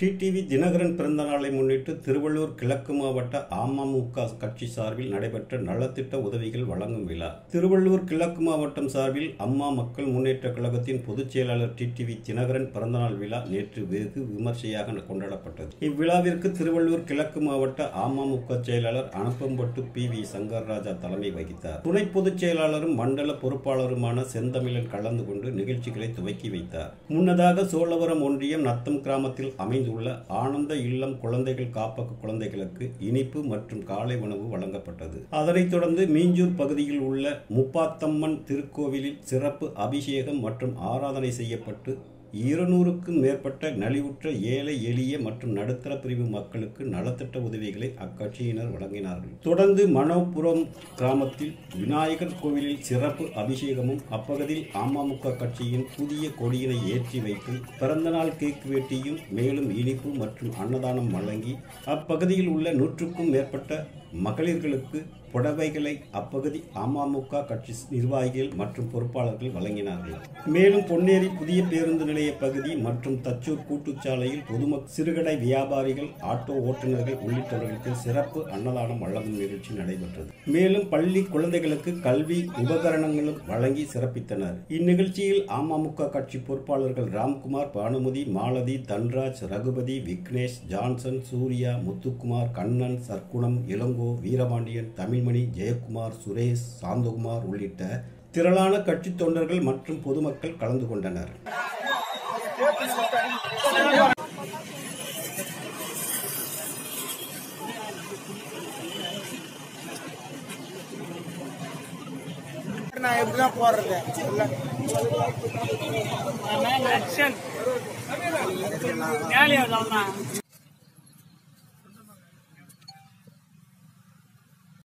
TTV Dinakaran பிறந்த நாளை முன்னிட்டு திருவள்ளூர் கிழக்கு மாவட்ட அமமுக கட்சி சார்பில் நடைபெற்ற நலத்திட்ட உதவிகள் வழங்கும் விழா. திருவள்ளூர் கிழக்கு மாவட்டம் சார்பில் அம்மா மக்கள் முன்னேற்ற கழகத்தின் பொதுச் செயலாளர் டிடிவி தினகரன் பிறந்தநாள் விழா நேற்று வெகு விமர்சையாக கொண்டாடப்பட்டது. இவ்விழாவிற்கு திருவள்ளூர் கிழக்கு மாவட்ட அமமுக செயலாளர் அனுப்பம்பட்டு பி வி சங்கர்ராஜா தலைமை வகித்தார். துணை பொதுச் செயலாளரும் மண்டல பொறுப்பாளருமான செந்தமிழன் கலந்து கொண்டு நிகழ்ச்சிகளை துவக்கி வைத்தார். முன்னதாக சோழவரம் ஒன்றியம் நத்தம் கிராமத்தில் அமைந்து உள்ள ஆனந்த இல்லம் குழந்தைகள் காப்பக குழந்தைகளுக்கு இனிப்பு மற்றும் காலை உணவு வழங்கப்பட்டது. அதனைத் தொடர்ந்து மீஞ்சூர் பகுதியில் உள்ள முப்பாத்தம்மன் திருக்கோவிலில் சிறப்பு அபிஷேகம் மற்றும் ஆராதனை செய்யப்பட்டு இருநூறுக்கும் மேற்பட்ட நலிவுற்ற ஏழை எளிய மற்றும் நடுத்தர பிரிவு மக்களுக்கு நலத்திட்ட உதவிகளை அக்கட்சியினர் வழங்கினார்கள். தொடர்ந்து மனோபுரம் கிராமத்தில் விநாயகர் கோவிலில் சிறப்பு அபிஷேகமும் அப்பகுதியில் அமமுக கட்சியின் புதிய கொடியினை ஏற்றி வைத்து பிறந்தநாள் கேக் வேட்டியும் மேலும் இனிப்பு மற்றும் அன்னதானம் வழங்கி அப்பகுதியில் உள்ள நூற்றுக்கும் மேற்பட்ட மகளிர்களுக்கு புடவைகளை அப்பகுதி அமமுக கட்சி நிர்வாகிகள் மற்றும் பொறுப்பாளர்கள் வழங்கினார்கள். மேலும் பொன்னேரி புதிய பேருந்து நிலைய பகுதி மற்றும் தச்சூர் கூட்டுச்சாலையில் பொதும சிறுகடை வியாபாரிகள் ஆட்டோ ஓட்டுநர்கள் உள்ளிட்டவர்களுக்கு சிறப்பு அன்னதானம் வழங்கும் நிகழ்ச்சி நடைபெற்றது. மேலும் பள்ளி குழந்தைகளுக்கு கல்வி உபகரணங்களும் வழங்கி சிறப்பித்தனர். இந்நிகழ்ச்சியில் அமமுக கட்சி பொறுப்பாளர்கள் ராம்குமார் பானுமதி மாலதி தன்ராஜ் ரகுபதி விக்னேஷ் ஜான்சன் சூர்யா முத்துக்குமார் கண்ணன் சர்க்குணம் இளங்கோ வீரபாண்டியன் தமிழ்மணி ஜெயக்குமார் சுரேஷ் சாந்தகுமார் உள்ளிட்ட திரளான கட்சி தொண்டர்கள் மற்றும் பொதுமக்கள் கலந்து கொண்டனர். நான் எப்படிதான் போடுறது ஆக்ஷன் வேலையா சொல்லலாம்